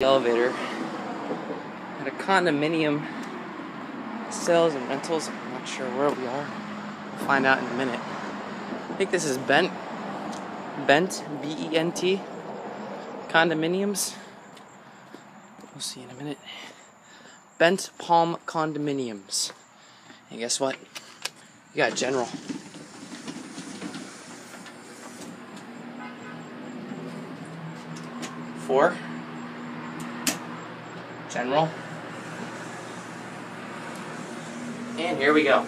elevator at a condominium sales and rentals. I'm not sure where we are. We'll find out in a minute. I think this is Bent. Bent, B E N T. Condominiums. We'll see in a minute. Bent Palm Condominiums. And guess what? You got General. Four. General. And here we go.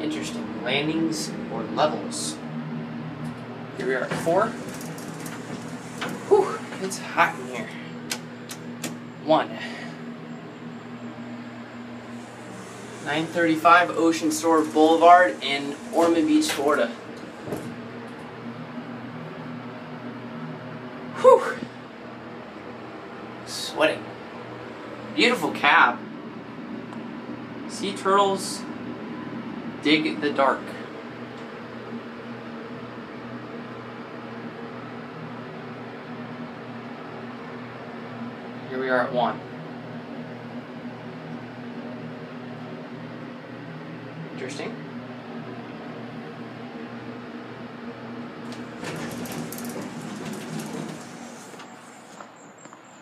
Interesting. Landings or levels. Here we are at four. Whew, it's hot in here. One. 935 Ocean Shore Boulevard in Ormond Beach, Florida. Whew. Sweating. Beautiful cab. Sea turtles dig the dark. Here we are at one. Interesting.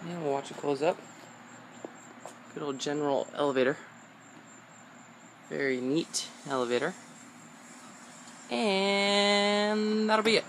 And we'll watch it close up. Good old general elevator. Very neat elevator. And that'll be it.